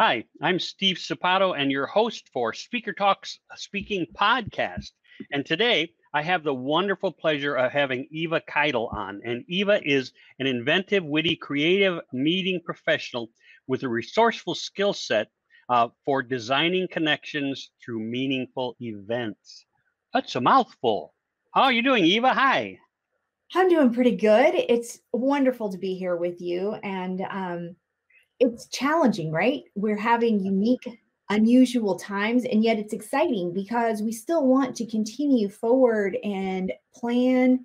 Hi, I'm Steve Sapato and your host for Speaker Talks Speaking Podcast. And today I have the wonderful pleasure of having Eva Keidel on. And Eva is an inventive, witty, creative meeting professional with a resourceful skill set uh, for designing connections through meaningful events. That's a mouthful. How are you doing, Eva? Hi. I'm doing pretty good. It's wonderful to be here with you. And um, it's challenging, right? We're having unique, unusual times, and yet it's exciting because we still want to continue forward and plan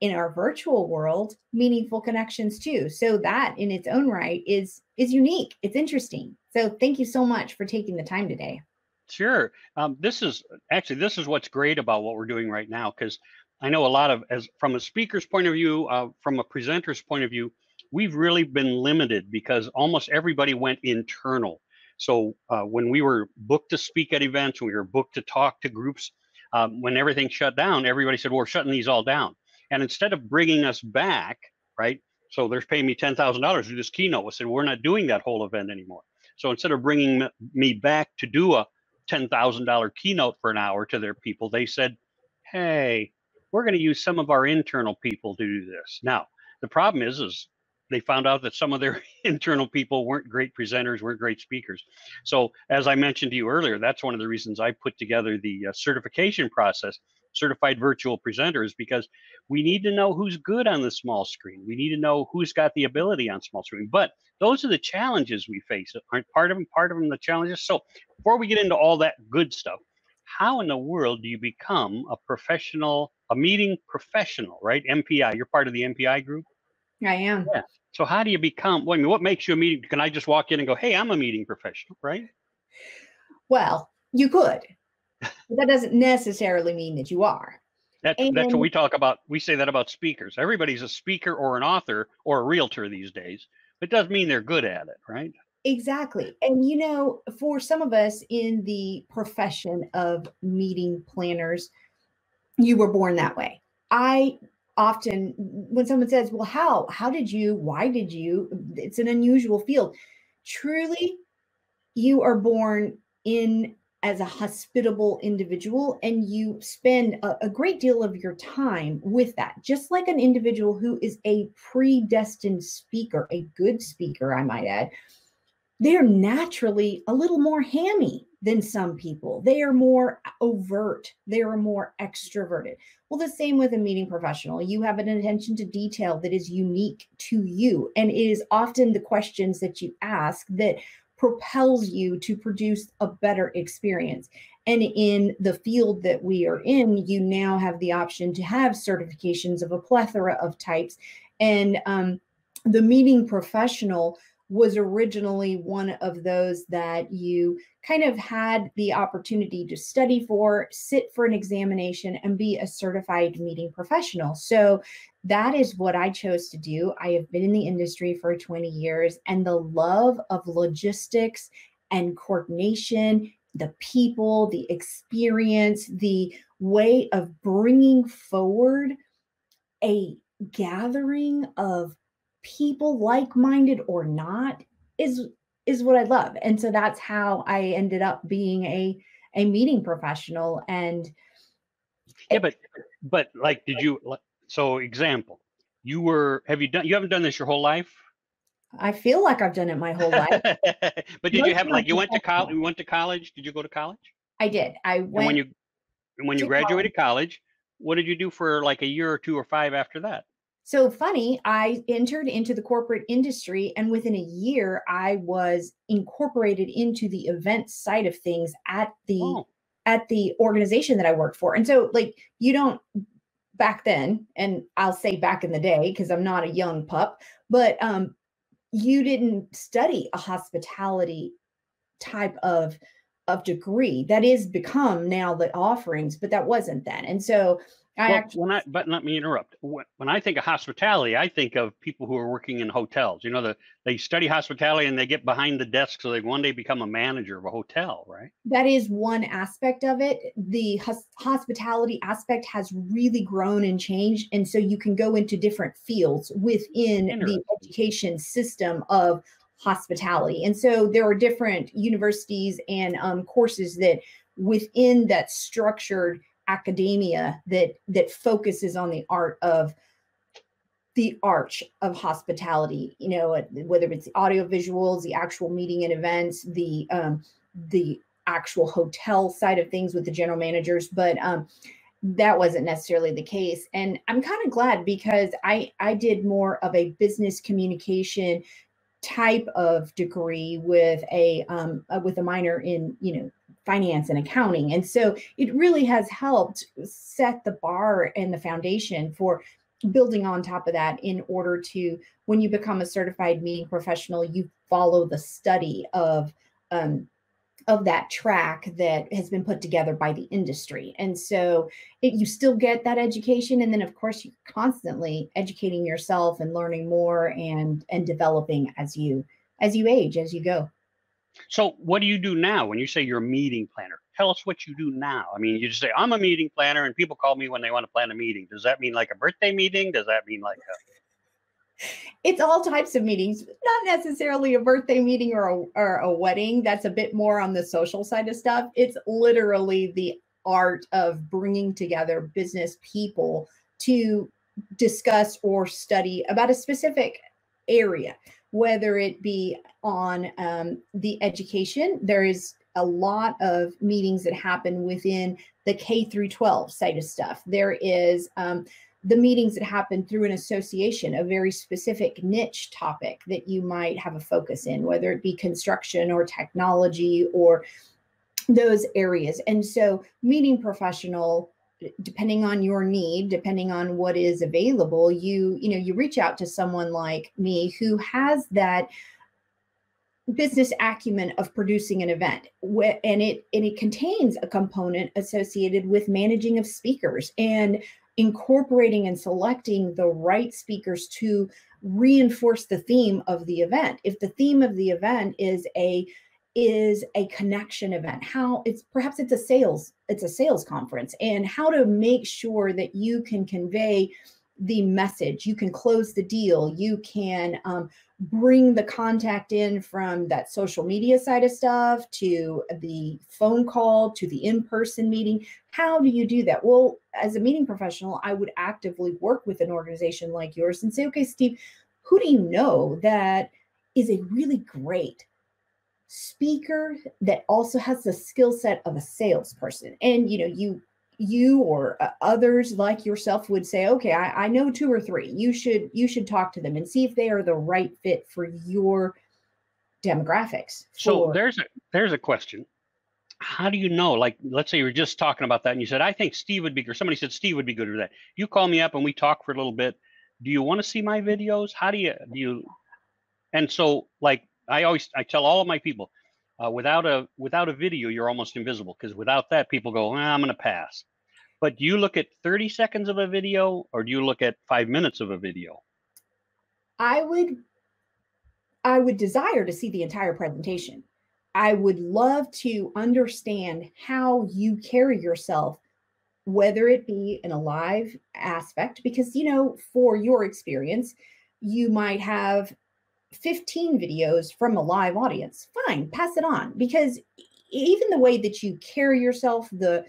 in our virtual world meaningful connections too. So that in its own right is is unique. It's interesting. So thank you so much for taking the time today. Sure. Um, this is actually this is what's great about what we're doing right now because I know a lot of as from a speaker's point of view, uh, from a presenter's point of view, we've really been limited because almost everybody went internal. So uh, when we were booked to speak at events, we were booked to talk to groups. Um, when everything shut down, everybody said, well, "We're shutting these all down." And instead of bringing us back, right? So they're paying me ten thousand dollars to do this keynote. I said, "We're not doing that whole event anymore." So instead of bringing me back to do a ten thousand dollar keynote for an hour to their people, they said, "Hey, we're going to use some of our internal people to do this." Now, the problem is, is they found out that some of their internal people weren't great presenters, weren't great speakers. So, as I mentioned to you earlier, that's one of the reasons I put together the uh, certification process, certified virtual presenters, because we need to know who's good on the small screen. We need to know who's got the ability on small screen. But those are the challenges we face. Aren't part of them part of them the challenges? So, before we get into all that good stuff, how in the world do you become a professional, a meeting professional, right? MPI. You're part of the MPI group. I am. Yeah. So how do you become? Well, I mean, what makes you a meeting? Can I just walk in and go, "Hey, I'm a meeting professional," right? Well, you could. But that doesn't necessarily mean that you are. That, and, that's what we talk about. We say that about speakers. Everybody's a speaker or an author or a realtor these days. It doesn't mean they're good at it, right? Exactly. And you know, for some of us in the profession of meeting planners, you were born that way. I often when someone says well how? How did you? Why did you? It's an unusual field. Truly you are born in as a hospitable individual and you spend a, a, great deal of your time with that. Just like an individual who is a predestined speaker a good speaker i might add they're naturally a little more hammy than some people. They are more overt, they are more extroverted. Well, the same with a meeting professional. You have an attention to detail that is unique to you. And it is often the questions that you ask that propels you to produce a better experience. And in the field that we are in, you now have the option to have certifications of a plethora of types. And um, the meeting professional was originally one of those that you kind of had the opportunity to study for, sit for an examination, and be a certified meeting professional. So that is what I chose to do. I have been in the industry for 20 years, and the love of logistics and coordination, the people, the experience, the way of bringing forward a gathering of people like-minded or not is is what I love. And so that's how I ended up being a a meeting professional and yeah but but like did you so example you were have you done you haven't done this your whole life? I feel like i've done it my whole life. But did you have like you went to college you went to college? Did you go to college? I did. I went and when you when you graduated college. college what did you do for like a year or two or five after that so funny, I entered into the corporate industry, and within a year, I was incorporated into the event side of things at the oh. at the organization that I worked for. And so, like, you don't back then, and I'll say back in the day because I'm not a young pup, but um, you didn't study a hospitality type of of degree that is become now the offerings, but that wasn't then. And so I well, actually, when I, but let me interrupt. When, when I think of hospitality, I think of people who are working in hotels. You know, the, they study hospitality and they get behind the desk so they one day become a manager of a hotel, right? That is one aspect of it. The hus- hospitality aspect has really grown and changed. And so you can go into different fields within the education system of hospitality. And so there are different universities and um, courses that within that structured academia that that focuses on the art of the arch of hospitality you know whether it's the audio visuals the actual meeting and events the um the actual hotel side of things with the general managers but um that wasn't necessarily the case. And i'm kind of glad because i i did more of a business communication type of degree with a um uh, with a minor in you know finance and accounting. And so it really has helped set the bar and the foundation for building on top of that in order to when you become a certified meeting professional you follow the study of um, of that track that has been put together by the industry. And so it, you still get that education and then of course you're constantly educating yourself and learning more and and developing as you as you age as you go so what do you do now when you say you're a meeting planner? Tell us what you do now. I mean you just say i'm a meeting planner and people call me when they want to plan a meeting. Does that mean like a birthday meeting? Does that mean like a it's all types of meetings, not necessarily a birthday meeting or a, or a wedding. That's a bit more on the social side of stuff. It's literally the art of bringing together business people to discuss or study about a specific area, whether it be on um, the education. There is a lot of meetings that happen within the K through 12 side of stuff. There is um, the meetings that happen through an association, a very specific niche topic that you might have a focus in, whether it be construction or technology or those areas. And so, meeting professional depending on your need depending on what is available you you know you reach out to someone like me who has that business acumen of producing an event and it and it contains a component associated with managing of speakers and incorporating and selecting the right speakers to reinforce the theme of the event. If the theme of the event is a is a connection event. How it's perhaps it's a sales it's a sales conference and how to make sure that you can convey the message. You can close the deal. You can um, bring the contact in from that social media side of stuff to the phone call to the in-person meeting. How do you do that? Well as a meeting professional i would actively work with an organization like yours and say okay steve who do you know that is a really great speaker that also has the skill set of a salesperson. And you know you you or uh, others like yourself would say okay I, I know two or three. You should you should talk to them and see if they are the right fit for your demographics so there's a there's a question. How do you know? Like let's say you were just talking about that and you said i think steve would be good, or somebody said steve would be good for that. You call me up and we talk for a little bit. Do you want to see my videos? How do you do you and so like i always i tell all of my people uh, without a without a video you're almost invisible because without that people go eh, i'm going to pass but do you look at 30 seconds of a video or do you look at five minutes of a video? I would I would desire to see the entire presentation. I would love to understand how you carry yourself, whether it be in a live aspect, because you know, for your experience, you might have 15 videos from a live audience. Fine, pass it on because even the way that you carry yourself, the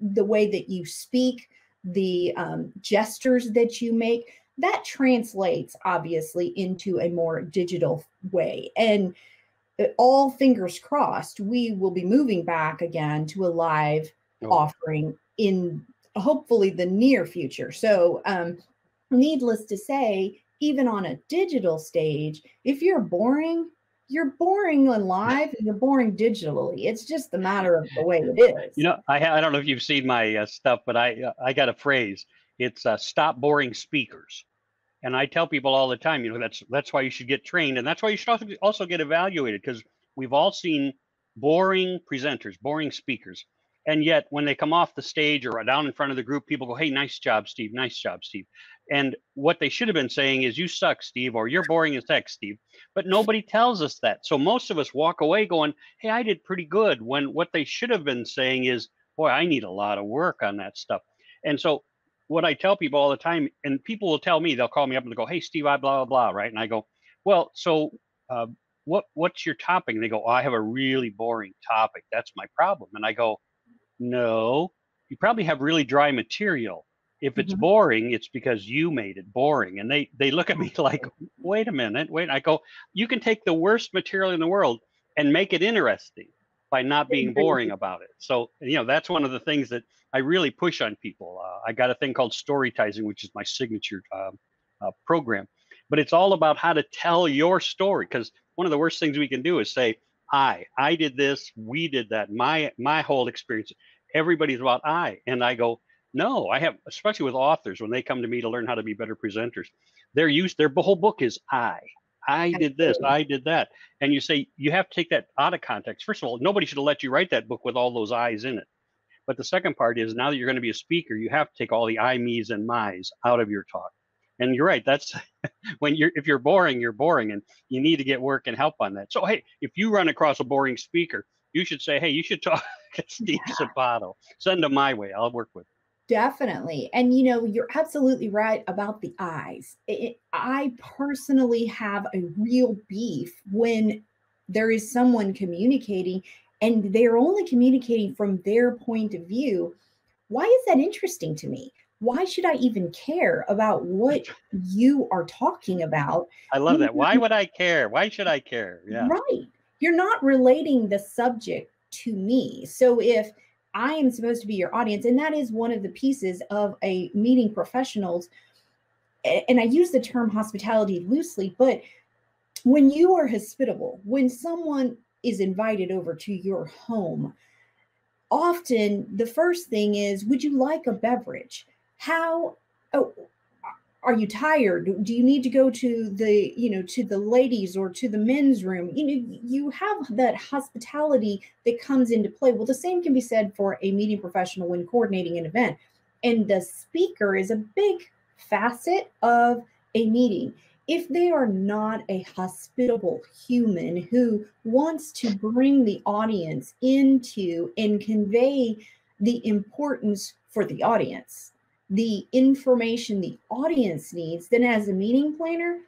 the way that you speak, the um, gestures that you make, that translates obviously into a more digital way. And uh, all fingers crossed, we will be moving back again to a live oh. offering in hopefully the near future. So, um, needless to say, even on a digital stage, if you're boring, you're boring on live and you're boring digitally. It's just the matter of the way it is. You know, I I don't know if you've seen my uh, stuff, but I uh, I got a phrase. It's uh, stop boring speakers, and I tell people all the time. You know, that's that's why you should get trained, and that's why you should also also get evaluated because we've all seen boring presenters, boring speakers, and yet when they come off the stage or down in front of the group, people go, "Hey, nice job, Steve. Nice job, Steve." And what they should have been saying is, you suck, Steve, or you're boring as heck, Steve. But nobody tells us that. So most of us walk away going, hey, I did pretty good. When what they should have been saying is, boy, I need a lot of work on that stuff. And so what I tell people all the time, and people will tell me, they'll call me up and go, hey, Steve, I blah, blah, blah, right? And I go, well, so uh, what what's your topic? And they go, oh, I have a really boring topic. That's my problem. And I go, no, you probably have really dry material. If it's Mhm. boring, it's because you made it boring. And they they look at me like, wait a minute, wait. I go, you can take the worst material in the world and make it interesting by not being boring about it. So you know that's one of the things that I really push on people. Uh, I got a thing called storytizing, which is my signature um, uh, program, but it's all about how to tell your story. Because one of the worst things we can do is say, "I, I did this, we did that, my my whole experience." Everybody's about I, and I go, no, I have, especially with authors when they come to me to learn how to be better presenters. Their use, their whole book is I. I did this, I did that, and you say you have to take that out of context. First of all, nobody should have let you write that book with all those I's in it. But the second part is now that you're going to be a speaker, you have to take all the I, me's, and my's out of your talk. And you're right. That's when you're if you're boring, you're boring, and you need to get work and help on that. So hey, if you run across a boring speaker, you should say, hey, you should talk to Steve Sapato. Send him my way. I'll work with. Him. Definitely. And you know, you're absolutely right about the eyes. It, I personally have a real beef when there is someone communicating and they're only communicating from their point of view. Why is that interesting to me? Why should I even care about what you are talking about? I love You that. Why would I care? Why should I care? Yeah. Right. You're not relating the subject to me. So if I am supposed to be your audience, and that is one of the pieces of a meeting professionals, and I use the term hospitality loosely, but when you are hospitable, when someone is invited over to your home, often the first thing is, would you like a beverage? How oh, are you tired? Do you need to go to the, you know, to the ladies or to the men's room? You know, you have that hospitality that comes into play. Well, the same can be said for a meeting professional when coordinating an event. And the speaker is a big facet of a meeting. If they are not a hospitable human who wants to bring the audience into and convey the importance for the audience, the information the audience needs, then as a meeting planner,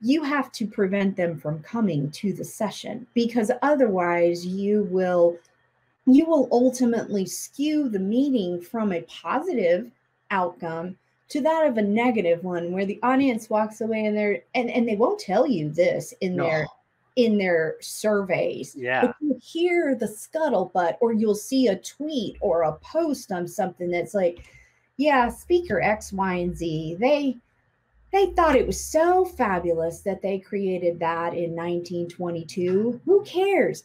you have to prevent them from coming to the session because otherwise you will you will ultimately skew the meeting from a positive outcome to that of a negative one where the audience walks away and they're and, and they won't tell you this in No. their in their surveys Yeah. but you hear the scuttlebutt or you'll see a tweet or a post on something that's like yeah speaker x y and z they they thought it was so fabulous that they created that in 1922 who cares?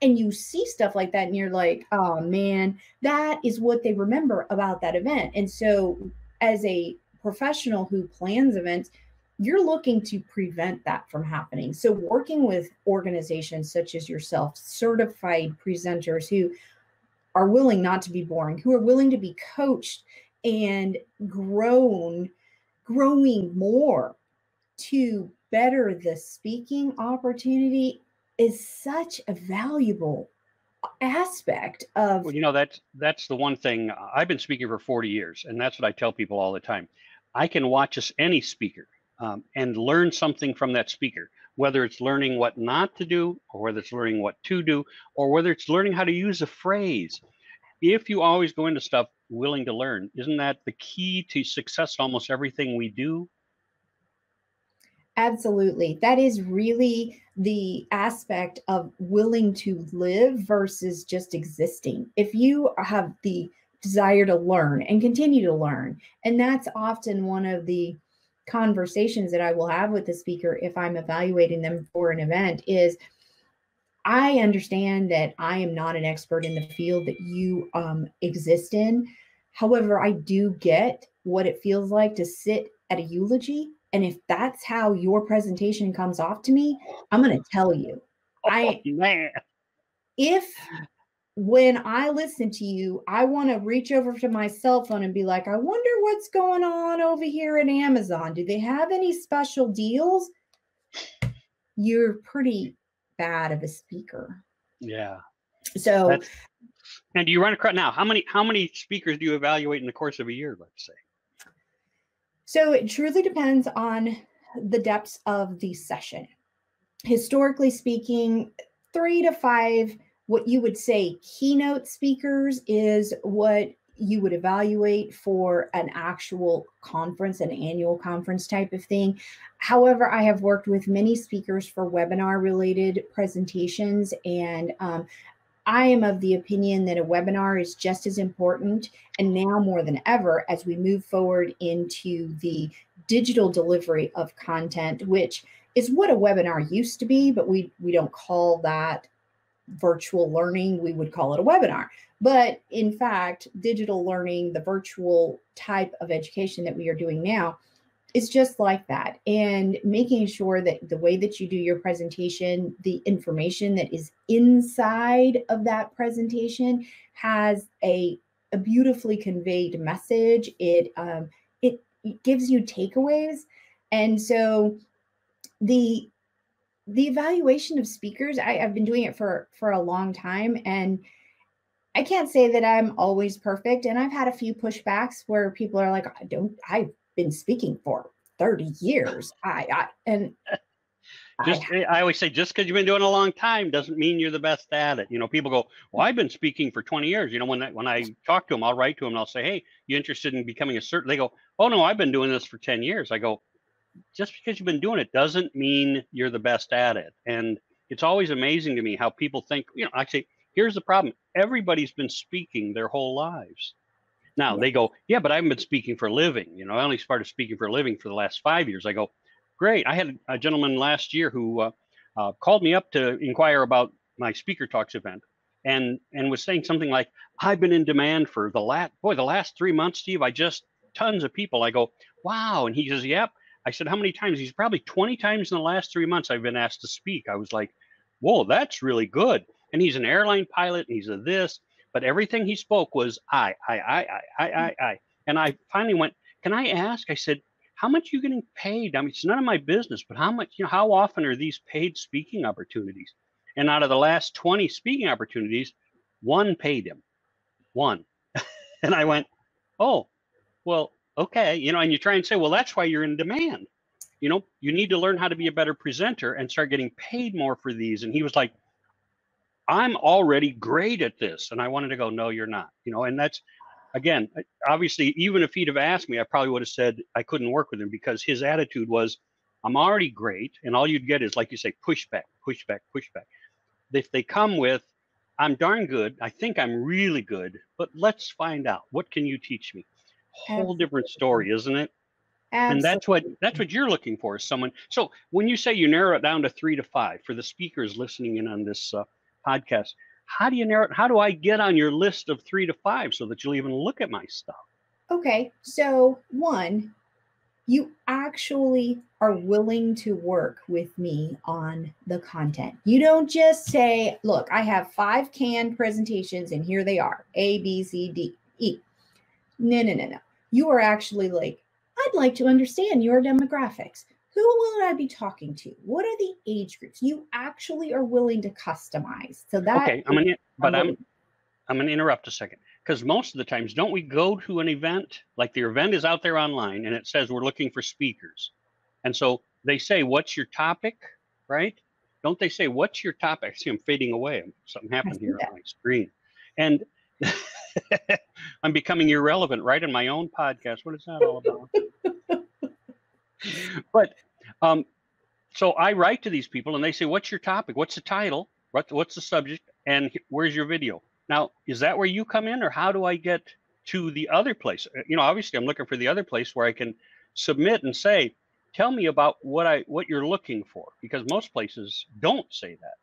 And you see stuff like that and you're like oh man that is what they remember about that event. And so as a professional who plans events you're looking to prevent that from happening. So, working with organizations such as yourself, certified presenters who are willing not to be boring, who are willing to be coached and grown, growing more to better the speaking opportunity is such a valuable aspect of Well, you know that's that's the one thing I've been speaking for 40 years, and that's what I tell people all the time. I can watch us any speaker um, and learn something from that speaker, whether it's learning what not to do, or whether it's learning what to do, or whether it's learning how to use a phrase. If you always go into stuff willing to learn, isn't that the key to success? Almost everything we do. Absolutely. That is really the aspect of willing to live versus just existing. If you have the desire to learn and continue to learn, and that's often one of the conversations that I will have with the speaker if I'm evaluating them for an event is I understand that I am not an expert in the field that you um, exist in. However, I do get what it feels like to sit at a eulogy. And if that's how your presentation comes off to me, I'm going to tell you. I- Oh, man, If when I listen to you, I want to reach over to my cell phone and be like, I wonder what's going on over here at Amazon. Do they have any special deals? You're pretty bad of a speaker. yeah. So That's, and do you run across now? How many how many speakers do you evaluate in the course of a year? Let's say. So it truly depends on the depths of the session. historically speaking, three to five, what you would say keynote speakers is what you would evaluate for an actual conference, an annual conference type of thing. However, I have worked with many speakers for webinar related presentations, and um, I am of the opinion that a webinar is just as important and now more than ever as we move forward into the digital delivery of content, which is what a webinar used to be, but we, we don't call that virtual learning. We would call it a webinar. But in fact, digital learning, the virtual type of education that we are doing now, is just like that. And making sure that the way that you do your presentation, the information that is inside of that presentation has a, a beautifully conveyed message. It, um, it, it gives you takeaways. And so the the evaluation of speakers, I, I've been doing it for for a long time and I can't say that I'm always perfect. And I've had a few pushbacks where people are like, I don't, I've been speaking for 30 years. I, I and just I, I, always say just because you've been doing it a long time doesn't mean you're the best at it. You know, people go, Well, I've been speaking for 20 years. You know, when I when I talk to them, I'll write to them and I'll say, Hey, you interested in becoming a certain they go, Oh no, I've been doing this for 10 years. I go, just because you've been doing it doesn't mean you're the best at it. And it's always amazing to me how people think, you know, say, here's the problem. Everybody's been speaking their whole lives. Now they go, yeah, but I haven't been speaking for a living. You know, I only started speaking for a living for the last five years. I go, great. I had a gentleman last year who uh, uh, called me up to inquire about my speaker talks event, and and was saying something like, I've been in demand for the last boy the last three months, Steve. I just tons of people. I go, wow, and he says, yep. I said, how many times? He's probably 20 times in the last three months I've been asked to speak. I was like, whoa, that's really good. And he's an airline pilot. And he's a this but everything he spoke was I, I, I, I, I, I, I. And I finally went, can I ask? I said, how much are you getting paid? I mean, it's none of my business, but how much, you know, how often are these paid speaking opportunities? And out of the last 20 speaking opportunities, one paid him, one. and I went, oh, well, okay. You know, and you try and say, well, that's why you're in demand. You know, you need to learn how to be a better presenter and start getting paid more for these. And he was like, I'm already great at this. And I wanted to go, no, you're not. You know, and that's again, obviously, even if he'd have asked me, I probably would have said I couldn't work with him because his attitude was, I'm already great. And all you'd get is, like you say, pushback, pushback, pushback. If they come with, I'm darn good, I think I'm really good, but let's find out. What can you teach me? Whole different story, isn't it? Absolutely. And that's what that's what you're looking for is someone. So when you say you narrow it down to three to five for the speakers listening in on this uh, podcast. How do you narrow it? How do I get on your list of three to five so that you'll even look at my stuff? Okay. So, one, you actually are willing to work with me on the content. You don't just say, look, I have five canned presentations and here they are A, B, C, D, E. No, no, no, no. You are actually like, I'd like to understand your demographics who will I be talking to? What are the age groups? You actually are willing to customize. So that okay. I'm gonna, but I'm um, I'm gonna interrupt a second because most of the times, don't we go to an event like the event is out there online and it says we're looking for speakers, and so they say, "What's your topic?" Right? Don't they say, "What's your topic?" I see I'm fading away. Something happened here that. on my screen, and I'm becoming irrelevant right in my own podcast. What is that all about? but um, so I write to these people and they say, "What's your topic? What's the title? What, what's the subject? And where's your video?" Now, is that where you come in, or how do I get to the other place? Uh, you know, obviously, I'm looking for the other place where I can submit and say, "Tell me about what I what you're looking for," because most places don't say that.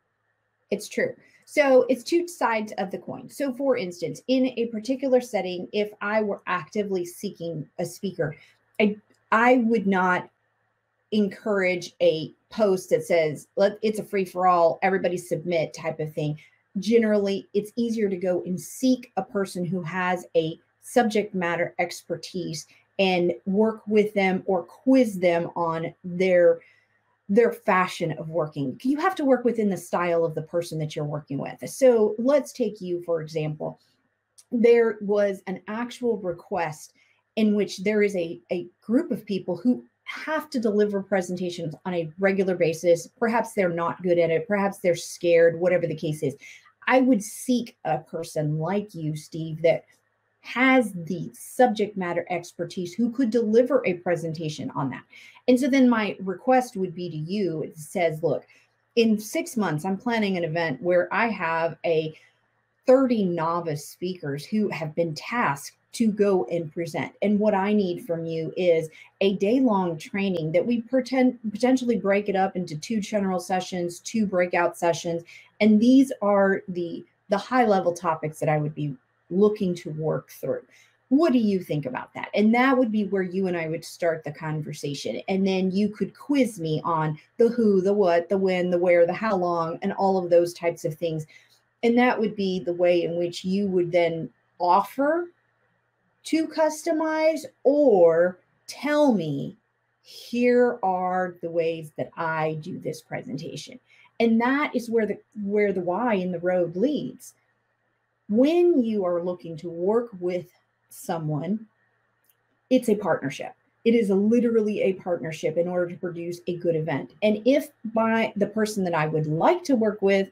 It's true. So it's two sides of the coin. So, for instance, in a particular setting, if I were actively seeking a speaker, I I would not encourage a post that says let it's a free for all everybody submit type of thing generally it's easier to go and seek a person who has a subject matter expertise and work with them or quiz them on their their fashion of working you have to work within the style of the person that you're working with so let's take you for example there was an actual request in which there is a, a group of people who have to deliver presentations on a regular basis. Perhaps they're not good at it, perhaps they're scared, whatever the case is. I would seek a person like you, Steve, that has the subject matter expertise who could deliver a presentation on that. And so then my request would be to you it says, look, in six months, I'm planning an event where I have a 30 novice speakers who have been tasked to go and present. And what I need from you is a day long training that we pretend potentially break it up into two general sessions, two breakout sessions. And these are the the high level topics that I would be looking to work through. What do you think about that? And that would be where you and I would start the conversation. And then you could quiz me on the who, the what, the when, the where, the how long, and all of those types of things. And that would be the way in which you would then offer to customize or tell me here are the ways that I do this presentation. And that is where the where the why in the road leads. When you are looking to work with someone, it's a partnership. It is a, literally a partnership in order to produce a good event. And if by the person that I would like to work with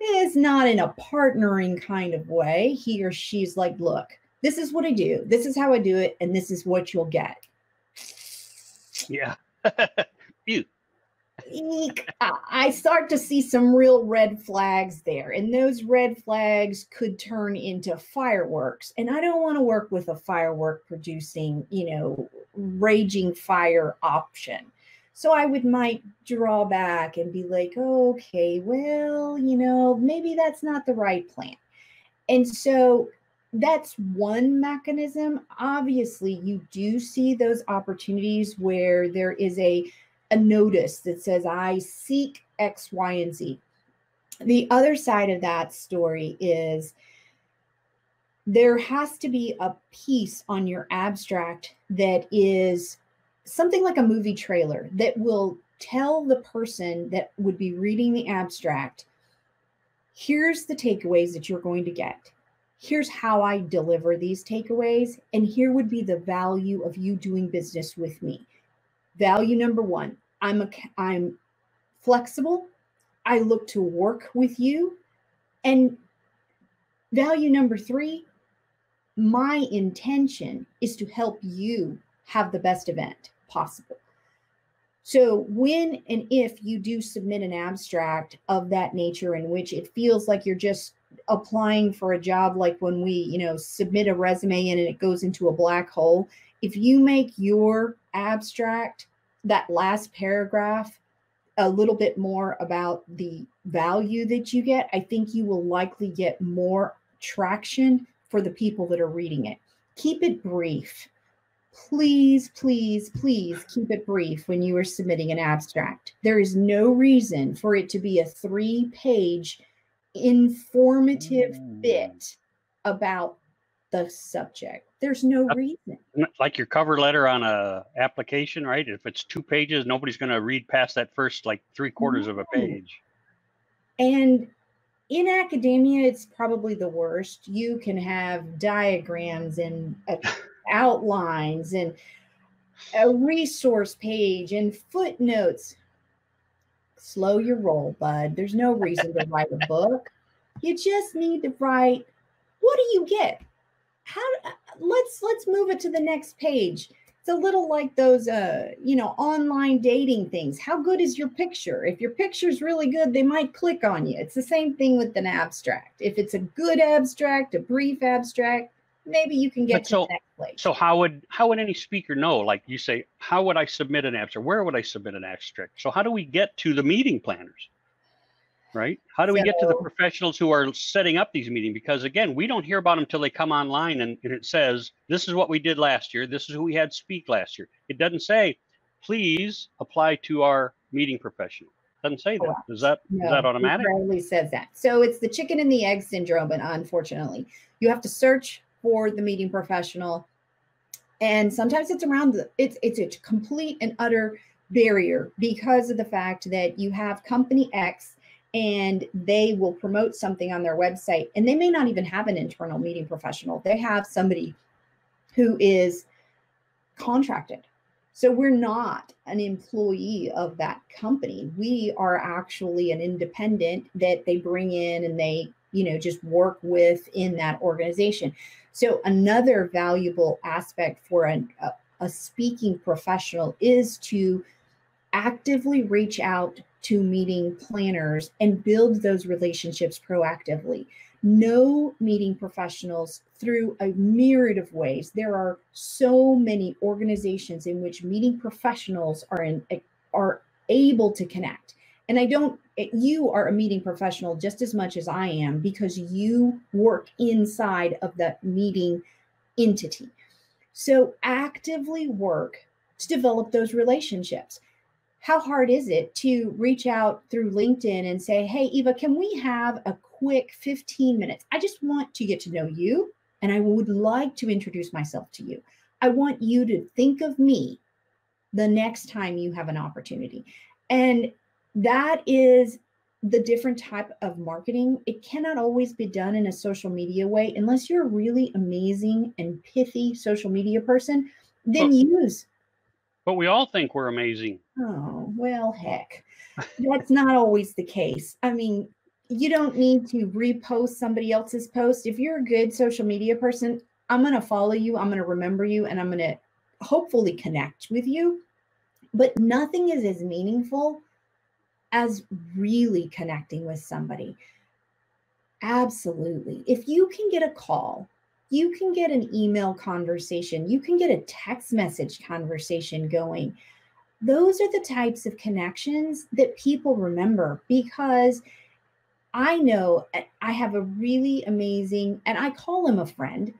is not in a partnering kind of way, he or she's like, look, this is what I do. This is how I do it. And this is what you'll get. Yeah. you. I start to see some real red flags there. And those red flags could turn into fireworks. And I don't want to work with a firework producing, you know, raging fire option. So I would might draw back and be like, okay, well, you know, maybe that's not the right plan. And so that's one mechanism. Obviously, you do see those opportunities where there is a, a notice that says, I seek X, Y, and Z. The other side of that story is there has to be a piece on your abstract that is something like a movie trailer that will tell the person that would be reading the abstract here's the takeaways that you're going to get here's how I deliver these takeaways, and here would be the value of you doing business with me. Value number one, I'm a, I'm flexible. I look to work with you. And value number three, my intention is to help you have the best event possible. So, when and if you do submit an abstract of that nature in which it feels like you're just applying for a job like when we you know submit a resume and it goes into a black hole if you make your abstract that last paragraph a little bit more about the value that you get i think you will likely get more traction for the people that are reading it. Keep it brief. Please please please keep it brief when you are submitting an abstract. There is no reason for it to be a three page informative mm. bit about the subject. There's no reason. Like your cover letter on a application, right? If it's two pages, nobody's going to read past that first like three quarters no. of a page. And in academia, it's probably the worst. You can have diagrams and uh, outlines and a resource page and footnotes slow your roll, bud. There's no reason to write a book. You just need to write what do you get? How let's let's move it to the next page. It's a little like those uh, you know, online dating things. How good is your picture? If your picture's really good, they might click on you. It's the same thing with an abstract. If it's a good abstract, a brief abstract, maybe you can get but to so, the next place. So how would how would any speaker know? Like you say, how would I submit an abstract? Where would I submit an abstract? So how do we get to the meeting planners? Right? How do so, we get to the professionals who are setting up these meetings? Because again, we don't hear about them until they come online and, and it says, this is what we did last year. This is who we had speak last year. It doesn't say, please apply to our meeting professional doesn't say that. Is that no, is that automatic? It rarely says that. So it's the chicken and the egg syndrome, and unfortunately, you have to search for the meeting professional. And sometimes it's around the, it's it's a complete and utter barrier because of the fact that you have company X and they will promote something on their website and they may not even have an internal meeting professional. They have somebody who is contracted. So we're not an employee of that company. We are actually an independent that they bring in and they, you know, just work with in that organization. So another valuable aspect for an, a, a speaking professional is to actively reach out to meeting planners and build those relationships proactively. Know meeting professionals through a myriad of ways. There are so many organizations in which meeting professionals are in eh, are able to connect. And I don't eh, you are a meeting professional just as much as I am because you work inside of that meeting entity. So actively work to develop those relationships how hard is it to reach out through LinkedIn and say, Hey, Eva, can we have a quick 15 minutes? I just want to get to know you and I would like to introduce myself to you. I want you to think of me the next time you have an opportunity. And that is the different type of marketing. It cannot always be done in a social media way unless you're a really amazing and pithy social media person. Then use but we all think we're amazing. Oh, well, heck. That's not always the case. I mean, you don't need to repost somebody else's post. If you're a good social media person, I'm going to follow you, I'm going to remember you, and I'm going to hopefully connect with you. But nothing is as meaningful as really connecting with somebody. Absolutely. If you can get a call you can get an email conversation, you can get a text message conversation going. Those are the types of connections that people remember because I know eh, I have a really amazing, and I call him a friend.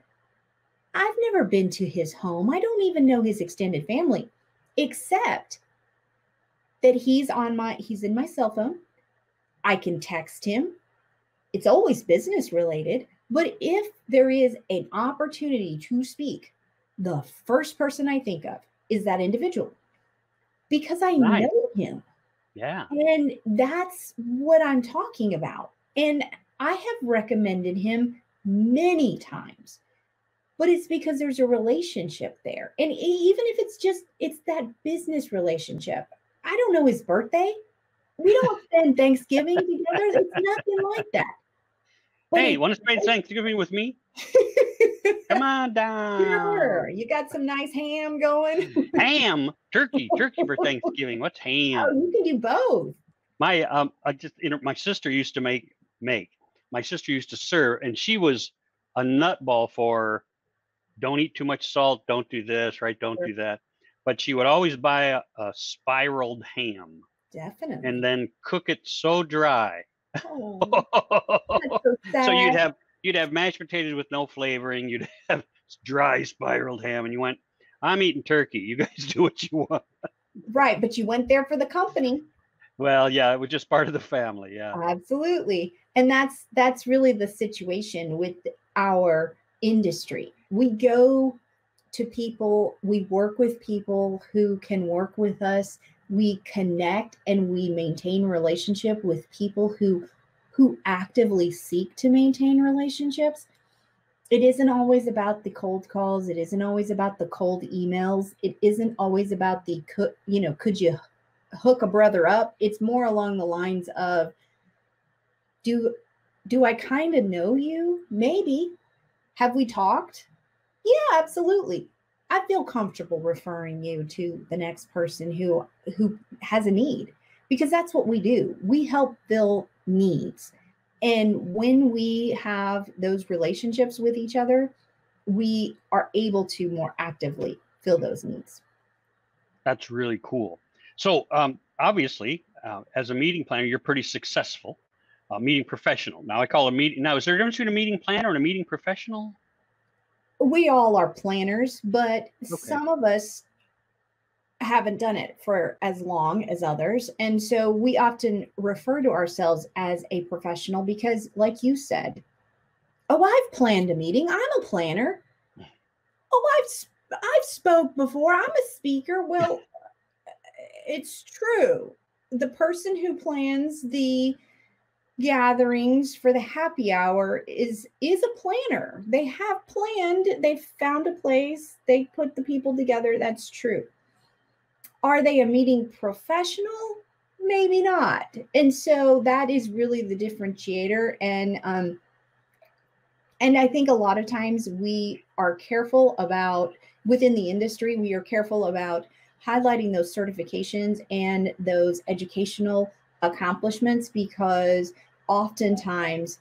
I've never been to his home. I don't even know his extended family, except that he's on my he's in my cell phone. I can text him. It's always business related. But if there is an opportunity to speak, the first person I think of is that individual because I nice. know him. Yeah. And that's what I'm talking about. And I have recommended him many times, but it's because there's a relationship there. And even if it's just, it's that business relationship. I don't know his birthday. We don't spend Thanksgiving together. It's nothing like that. Hey, want to spend Thanksgiving with me? Come on down. Sure. You got some nice ham going? ham, turkey, turkey for Thanksgiving. What's ham? Oh, you can do both. My um, I just you know, my sister used to make make. My sister used to serve, and she was a nutball for don't eat too much salt, don't do this, right? Don't sure. do that. But she would always buy a, a spiraled ham. Definitely. And then cook it so dry Oh, so, so you'd have you'd have mashed potatoes with no flavoring. You'd have dry spiraled ham, and you went, "I'm eating turkey. You guys do what you want." Right, but you went there for the company. Well, yeah, it was just part of the family. Yeah, absolutely, and that's that's really the situation with our industry. We go to people, we work with people who can work with us we connect and we maintain relationship with people who who actively seek to maintain relationships. It isn't always about the cold calls. It isn't always about the cold emails. It isn't always about the could you know could you hook a brother up? It's more along the lines of do do i kind of know you? Maybe. Have we talked? Yeah absolutely I feel comfortable referring you to the next person who who has a need because that's what we do. We help fill needs. And when we have those relationships with each other, we are able to more actively fill those needs. That's really cool. So, um, obviously, uh, as a meeting planner, you're pretty successful, uh, meeting professional. Now, I call a meeting. Now, is there a difference between a meeting planner and a meeting professional? We all are planners, but okay. some of us haven't done it for as long as others. And so we often refer to ourselves as a professional because, like you said, oh, I've planned a meeting. I'm a planner. Oh, I've I've spoke before. I'm a speaker. Well, it's true. The person who plans the gatherings for the happy hour is is a planner. They have planned, they've found a place, they put the people together. That's true. Are they a meeting professional? Maybe not. And so that is really the differentiator. And um, and I think a lot of times we are careful about within the industry, we are careful about highlighting those certifications and those educational accomplishments because oftentimes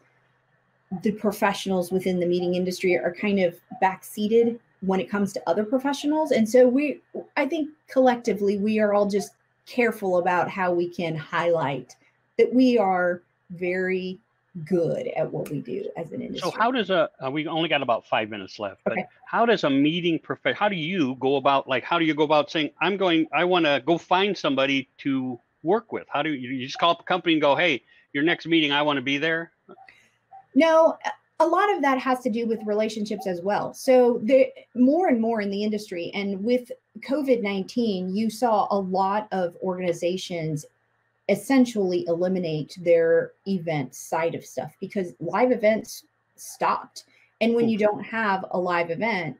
the professionals within the meeting industry are kind of backseated when it comes to other professionals. And so we, I think collectively, we are all just careful about how we can highlight that we are very good at what we do as an industry. So how does a uh, we only got about five minutes left, but Okay. how does a meeting prof- how do you go about like how do you go about saying I'm going I want to go find somebody to work with? How do you you just call up a company and go, hey, your next meeting I want to be there? No, a lot of that has to do with relationships as well. So the more and more in the industry, and with COVID nineteen, you saw a lot of organizations essentially eliminate their event side of stuff because live events stopped. And when you hmm. don't have a live event,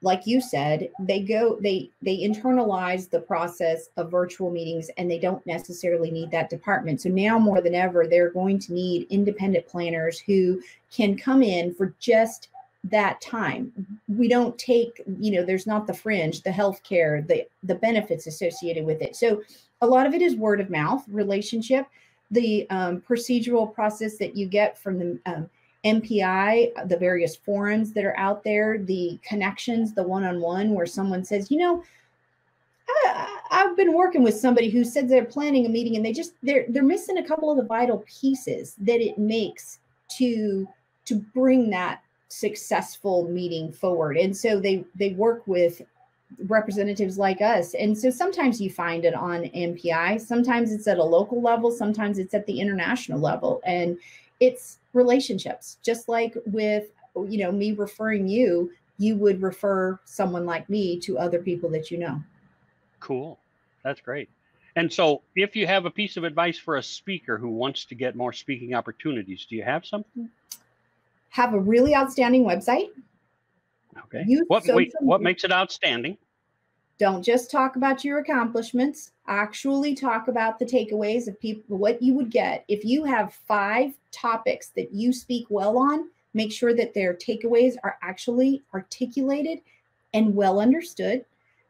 like you said, they go they they internalize the process of virtual meetings and they don't necessarily need that department. So now more than ever, they're going to need independent planners who can come in for just that time. We don't take, you know, there's not the fringe, the healthcare, the the benefits associated with it. So a lot of it is word of mouth relationship the um, procedural process that you get from the um, mpi the various forums that are out there the connections the one-on-one where someone says you know I, i've been working with somebody who said they're planning a meeting and they just they're they're missing a couple of the vital pieces that it makes to to bring that successful meeting forward and so they they work with representatives like us. And so sometimes you find it on MPI, sometimes it's at a local level, sometimes it's at the international level. And it's relationships, just like with, you know, me referring you, you would refer someone like me to other people that you know. Cool. That's great. And so if you have a piece of advice for a speaker who wants to get more speaking opportunities, do you have something? Hmm. Have a really outstanding website. Okay. Use What wait, what makes it outstanding? Don't just talk about your accomplishments. Actually, talk about the takeaways of people, what you would get. If you have five topics that you speak well on, make sure that their takeaways are actually articulated and well understood.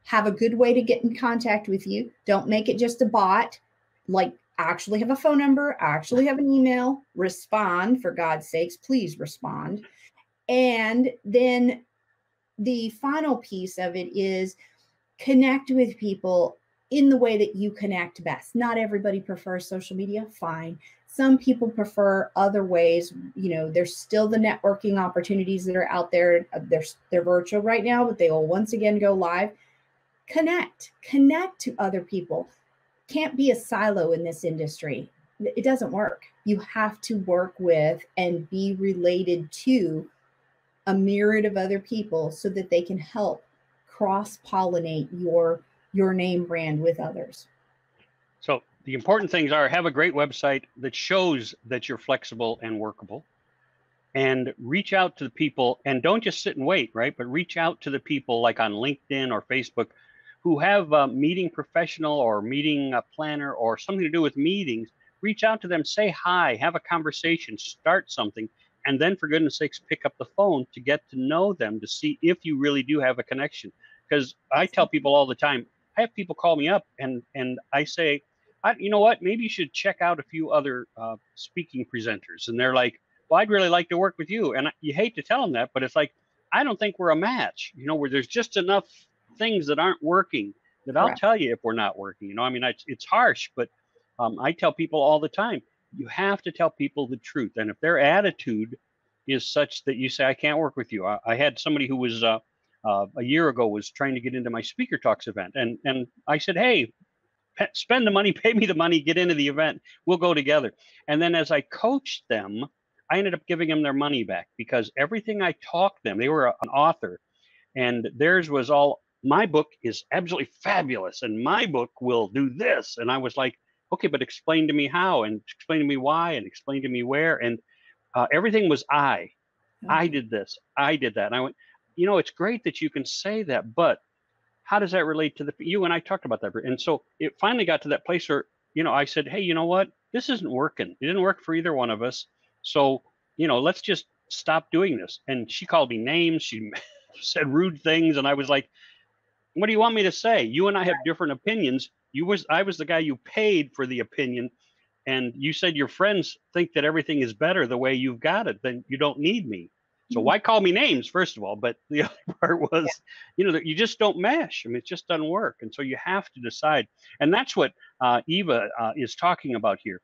Have a good way to get in contact with you. Don't make it just a bot. Like, actually have a phone number, actually have an email, respond for God's sakes, please respond. And then the final piece of it is connect with people in the way that you connect best. Not everybody prefers social media, fine. Some people prefer other ways. You know, there's still the networking opportunities that are out there. Uh, They're they're virtual right now, but they will once again go live. Connect, connect to other people. Can't be a silo in this industry. It doesn't work. You have to work with and be related to a myriad of other people so that they can help cross pollinate your your name brand with others. So the important things are have a great website that shows that you're flexible and workable and reach out to the people and don't just sit and wait, right? But reach out to the people like on LinkedIn or Facebook who have a meeting professional or meeting uh, planner or something to do with meetings. Reach out to them, say hi, have a conversation, start something, and then for goodness sakes, pick up the phone to get to know them to see if you really do have a connection. Because I tell people all the time, I have people call me up and and I say, I, you know what? Maybe you should check out a few other uh, speaking presenters. And they're like, well, I'd really like to work with you. And I- you hate to tell them that, but it's like, I don't think we're a match. You know, where there's just enough things that aren't working that I'll Correct. tell you if we're not working. You know, I mean, it's, it's harsh, but um, I tell people all the time, you have to tell people the truth. And if their attitude is such that you say, I can't work with you. I, I had somebody who was uh, uh, a year ago was trying to get into my speaker talks event, and and I said, hey, pe- spend the money, pay me the money, get into the event. We'll go together. And then as I coached them, I ended up giving them their money back because everything I talked them, they were a- an author, and theirs was all my book is absolutely fabulous, and my book will do this. And I was like, okay, but explain to me how, and explain to me why, and explain to me where, and uh, everything was I. I did this, I did that. And I went, you know, it's great that you can say that, but how does that relate to the you and I talked about that, and so it finally got to that place where you know I said, hey, you know what, this isn't working. It didn't work for either one of us. So you know, let's just stop doing this. And she called me names. She said rude things, and I was like, what do you want me to say? You and I have different opinions. You was I was the guy you paid for the opinion, and you said your friends think that everything is better the way you've got it. Then you don't need me. So why call me names, first of all? But the other part was, yeah. you know, that you just don't mesh. I mean, it just doesn't work. And so you have to decide. And that's what uh, Eva uh, is talking about here.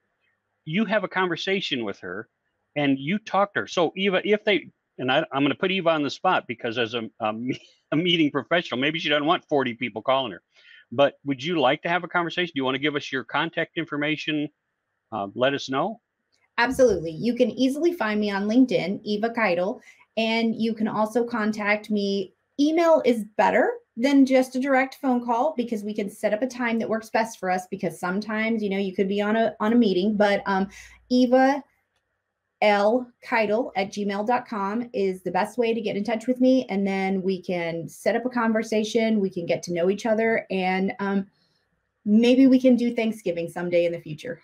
You have a conversation with her and you talk to her. So Eva, if they, and I, am going to put Eva on the spot because as a, a, a meeting professional, maybe she doesn't want 40 people calling her. But would you like to have a conversation? Do you want to give us your contact information? Uh, let us know. Absolutely. You can easily find me on LinkedIn, Eva Keidel, and you can also contact me. Email is better than just a direct phone call because we can set up a time that works best for us because sometimes, you know, you could be on a on a meeting, but um Eva L Keidel at gmail.com is the best way to get in touch with me. And then we can set up a conversation. We can get to know each other and um, maybe we can do Thanksgiving someday in the future.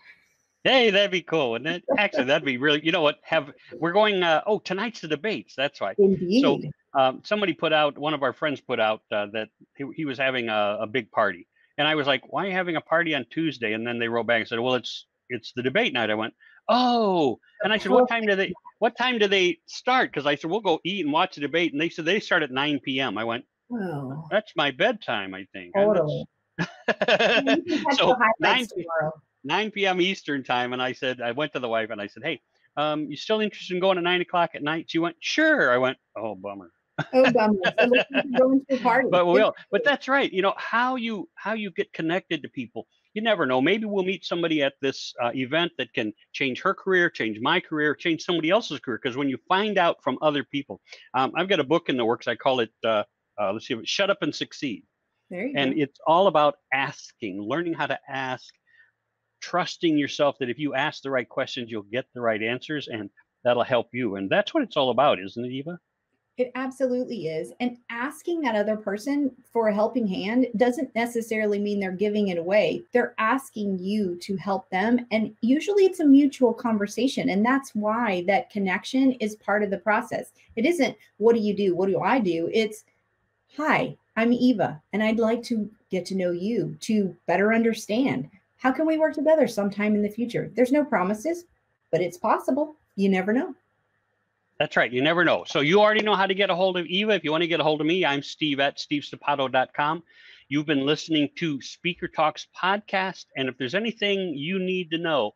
Hey, that'd be cool. And that actually, that'd be really, you know what, have, we're going, uh, oh, tonight's the debates. That's right. Indeed. So um, somebody put out, one of our friends put out uh, that he, he, was having a, a, big party. And I was like, why are you having a party on Tuesday? And then they wrote back and said, well, it's, it's the debate night. I went, oh, and I said, what time do they, what time do they start? Cause I said, we'll go eat and watch the debate. And they said, they start at 9 PM. I went, that's my bedtime, I think. Totally. so 9, 9 p.m. Eastern time. And I said, I went to the wife and I said, Hey, um, you still interested in going to nine o'clock at night? She went, Sure. I went, Oh, bummer. oh, bummer. going to party. But we will. But that's right. You know how you how you get connected to people. You never know. Maybe we'll meet somebody at this uh, event that can change her career, change my career, change somebody else's career. Because when you find out from other people, um, I've got a book in the works. I call it. Uh, uh, let's see, shut up and succeed. and go. it's all about asking, learning how to ask, trusting yourself that if you ask the right questions, you'll get the right answers and that'll help you. And that's what it's all about, isn't it, Eva? It absolutely is. And asking that other person for a helping hand doesn't necessarily mean they're giving it away. They're asking you to help them. And usually it's a mutual conversation. And that's why that connection is part of the process. It isn't, what do you do? What do I do? It's, hi, I'm Eva, and I'd like to get to know you to better understand how can we work together sometime in the future? There's no promises, but it's possible. You never know. That's right. You never know. So you already know how to get a hold of Eva. If you want to get a hold of me, I'm Steve at stevesapato.com. You've been listening to Speaker Talks podcast. And if there's anything you need to know,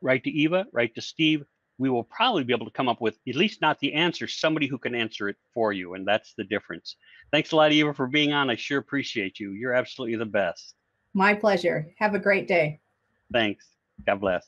write to Eva, write to Steve. We will probably be able to come up with at least not the answer, somebody who can answer it for you. And that's the difference. Thanks a lot, Eva, for being on. I sure appreciate you. You're absolutely the best. My pleasure. Have a great day. Thanks. God bless.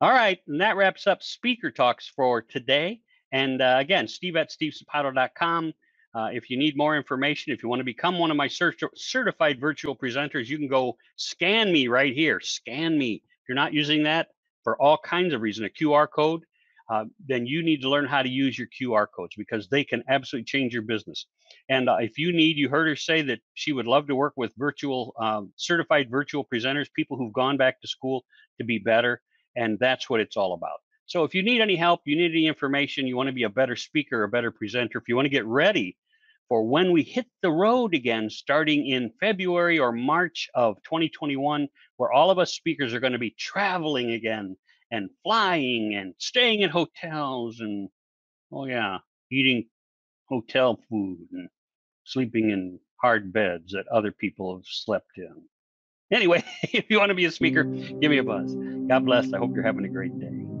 All right, and that wraps up Speaker Talks for today. And uh, again, steve at stevesapato.com. Uh, if you need more information, if you want to become one of my cert- certified virtual presenters, you can go scan me right here. Scan me. If you're not using that for all kinds of reasons, a QR code, uh, then you need to learn how to use your QR codes because they can absolutely change your business. And uh, if you need, you heard her say that she would love to work with virtual, um, certified virtual presenters, people who've gone back to school to be better. And that's what it's all about. So if you need any help, you need any information, you want to be a better speaker, a better presenter, if you want to get ready for when we hit the road again, starting in February or March of 2021, where all of us speakers are going to be traveling again and flying and staying in hotels and oh yeah, eating hotel food and sleeping in hard beds that other people have slept in. Anyway, if you want to be a speaker, give me a buzz. God bless. I hope you're having a great day.